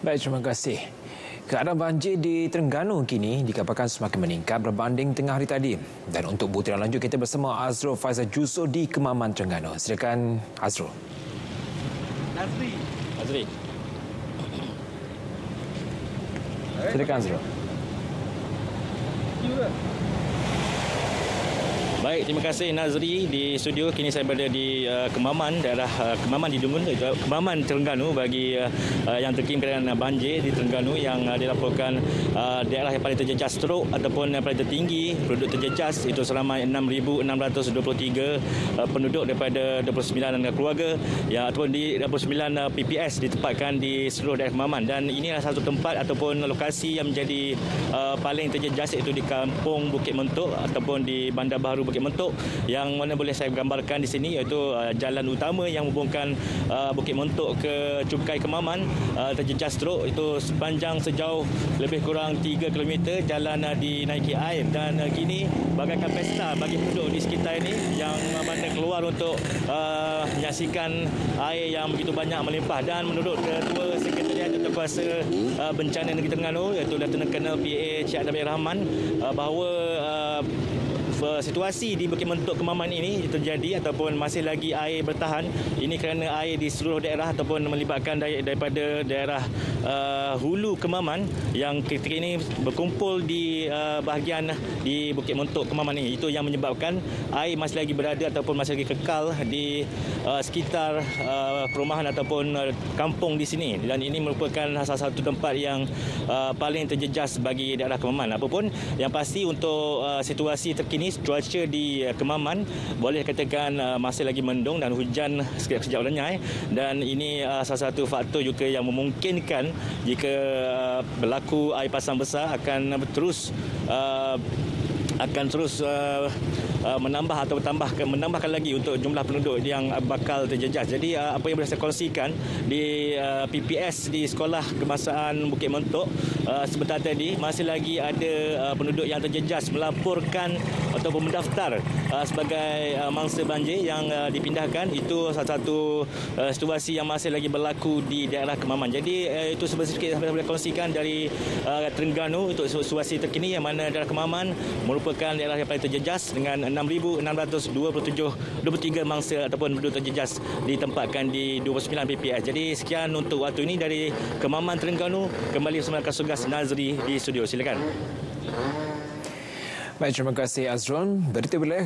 Baik, terima kasih. Keadaan banjir di Terengganu kini dikabarkan semakin meningkat berbanding tengah hari tadi. Dan untuk butiran lanjut kita bersama Azrul Faizal Juso di Kemaman Terengganu. Silakan Azrul. Nazri. Azri. Silakan Azrul. Baik, terima kasih Nazri di studio. Kini saya berada di uh, Kemaman, daerah uh, Kemaman di Dungun, uh, Kemaman Terengganu bagi uh, uh, yang terkini keadaan banjir di Terengganu yang uh, dilaporkan uh, daerah yang paling terjejas strok ataupun yang paling tertinggi penduduk terjejas itu seramai 6,623 uh, penduduk daripada 29 keluarga yang ataupun di 29 uh, PPS ditempatkan di seluruh daerah Kemaman dan ini adalah satu tempat ataupun lokasi yang menjadi uh, paling terjejas iaitu di Kampung Bukit Mentuk ataupun di Bandar Baru Bukit Mentuk yang mana boleh saya gambarkan di sini iaitu uh, jalan utama yang menghubungkan uh, Bukit Mentuk ke Cungkai Kemaman uh, terjejas teruk itu sepanjang sejauh lebih kurang 3 km jalan uh, dinaiki air. Dan uh, kini bagaikan pesta bagi penduduk di sekitar ini yang uh, mana keluar untuk uh, menyaksikan air yang begitu banyak melimpah. Dan menurut Ketua Sekretariat Tata Kuasa uh, Bencana Negeri Terengganu iaitu Lieutenant Colonel PA Cik Nabil Rahman uh, bahawa uh, situasi di Bukit Mentuk Kemaman ini terjadi ataupun masih lagi air bertahan ini kerana air di seluruh daerah ataupun melibatkan daripada daerah uh, hulu Kemaman yang ketika ini berkumpul di uh, bahagian di Bukit Mentuk Kemaman ini. Itu yang menyebabkan air masih lagi berada ataupun masih lagi kekal di uh, sekitar uh, perumahan ataupun uh, kampung di sini. Dan ini merupakan salah satu tempat yang uh, paling terjejas bagi daerah Kemaman. Apapun yang pasti untuk uh, situasi terkini cuaca di uh, Kemaman boleh katakan uh, masih lagi mendung dan hujan sekejap-sekejap lenyai. Dan ini uh, salah satu faktor juga yang memungkinkan jika berlaku air pasang besar akan terus akan terus uh, uh, menambah atau tambahkan menambahkan lagi untuk jumlah penduduk yang bakal terjejas. Jadi uh, apa yang boleh saya kongsikan di uh, PPS di Sekolah Kebangsaan Bukit Mentok uh, sebentar tadi masih lagi ada uh, penduduk yang terjejas melaporkan ataupun mendaftar uh, sebagai uh, mangsa banjir yang uh, dipindahkan itu salah satu uh, situasi yang masih lagi berlaku di daerah Kemaman. Jadi uh, itu sedikit saya boleh kongsikan dari uh, Terengganu untuk situasi terkini yang mana daerah Kemaman merupakan merupakan daerah yang paling terjejas dengan 6,627 23 mangsa ataupun penduduk terjejas ditempatkan di 29 PPS. Jadi sekian untuk waktu ini dari Kemaman Terengganu kembali bersama Kasugas Nazri di studio. Silakan. Baik, terima kasih Azron. Berita boleh